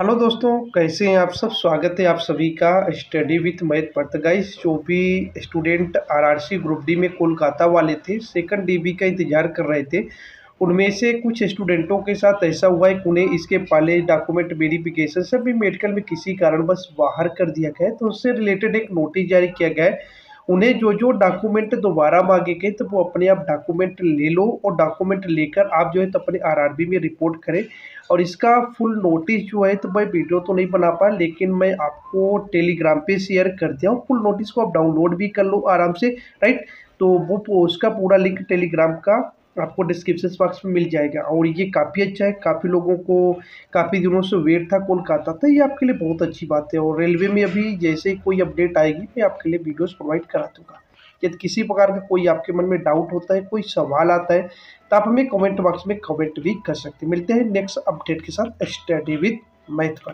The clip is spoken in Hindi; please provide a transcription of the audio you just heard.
हेलो दोस्तों, कैसे हैं आप सब? स्वागत है आप सभी का स्टडी विथ मैथ पढ़ते गाइस जो भी स्टूडेंट आरआरसी ग्रुप डी में कोलकाता वाले थे। सेकंड डीबी का इंतज़ार कर रहे थे। उनमें से कुछ स्टूडेंटों के साथ ऐसा हुआ है कि उन्हें इसके पहले डॉक्यूमेंट वेरिफिकेशन से भी मेडिकल में किसी कारण बस बाहर कर दिया गया है। तो उससे रिलेटेड एक नोटिस जारी किया गया है उन्हें जो जो डॉक्यूमेंट दोबारा मांगे गए तो वो अपने आप डॉक्यूमेंट ले लो और डॉक्यूमेंट लेकर आप जो है तो अपने आरआरबी में रिपोर्ट करें। और इसका फुल नोटिस जो है तो मैं वीडियो तो नहीं बना पाया, लेकिन मैं आपको टेलीग्राम पे शेयर कर दिया हूँ। फुल नोटिस को आप डाउनलोड भी कर लो आराम से राइट तो वो, उसका पूरा लिंक टेलीग्राम का आपको डिस्क्रिप्शन बॉक्स में मिल जाएगा। और ये काफ़ी अच्छा है, काफ़ी लोगों को, काफ़ी दिनों से वेट था कोलकाता तो ये आपके लिए बहुत अच्छी बात है। और रेलवे में अभी जैसे ही कोई अपडेट आएगी, मैं आपके लिए वीडियोस प्रोवाइड करा दूँगा यदि किसी प्रकार का कोई आपके मन में डाउट होता है, कोई सवाल आता है तो आप हमें कमेंट बॉक्स में कमेंट भी कर सकते मिलते हैं नेक्स्ट अपडेट के साथ। Study with math